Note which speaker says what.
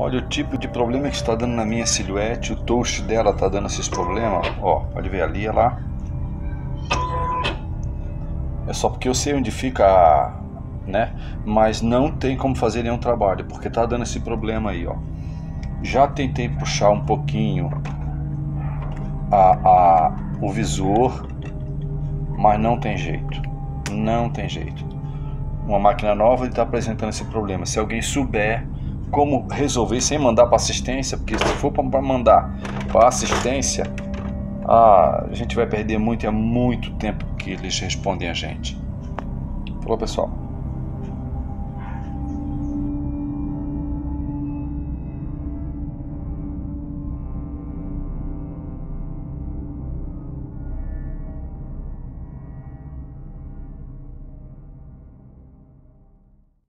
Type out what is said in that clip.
Speaker 1: Olha o tipo de problema que está dando na minha silhuete. O touch dela está dando esses problemas. Ó, pode ver ali, lá. É só porque eu sei onde fica, né? Mas não tem como fazer nenhum trabalho, porque tá dando esse problema aí, ó. Já tentei puxar um pouquinho a, a, o visor, mas não tem jeito. Não tem jeito. Uma máquina nova está apresentando esse problema. Se alguém souber como resolver sem mandar para assistência, porque se for para mandar para assistência, ah, a gente vai perder muito, é muito tempo que eles respondem a gente. Falou pessoal.